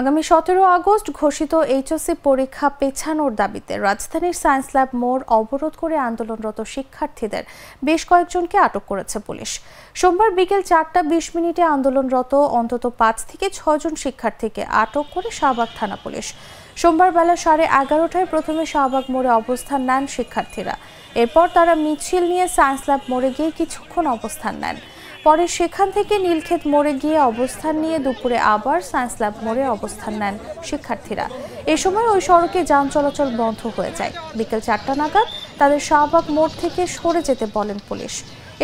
আগামী সতেরো আগস্ট ঘোষিত এইচএসসি পরীক্ষা পেছানোর দাবিতে রাজধানীর সায়েন্স ল্যাব মোড় অবরোধ করে আন্দোলনরত শিক্ষার্থীদের বেশ কয়েকজনকে আটক করেছে পুলিশ। সোমবার বিকেল চারটা বিশ মিনিটে আন্দোলনরত অন্তত পাঁচ থেকে ছয়জন শিক্ষার্থীকে আটক করে শাহবাগ থানা পুলিশ। সোমবার বেলা সাড়ে এগারোটায় প্রথমে শাহবাগ মোড়ে অবস্থান নেন শিক্ষার্থীরা। এরপর তারা মিছিল নিয়ে সায়েন্স ল্যাব মোড়ে গিয়ে কিছুক্ষণ অবস্থান নেন। পরে সেখান থেকে নীলক্ষেত মোড়ে গিয়ে অবস্থান নিয়ে দুপুরে আবার সায়েন্স ল্যাব মোড়ে অবস্থান নেন শিক্ষার্থীরা। এ সময় ওই সড়কে যান চলাচল বন্ধ হয়ে যায়। বিকেল চারটা নাগাদ তাদের শাহবাগ মোড় থেকে সরে যেতে বলেন পুলিশ।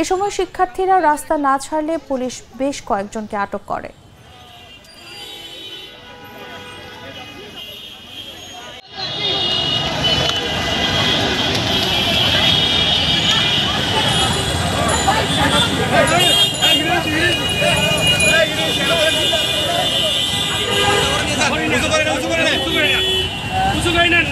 এ সময় শিক্ষার্থীরা রাস্তা না ছাড়লে পুলিশ বেশ কয়েকজনকে আটক করে।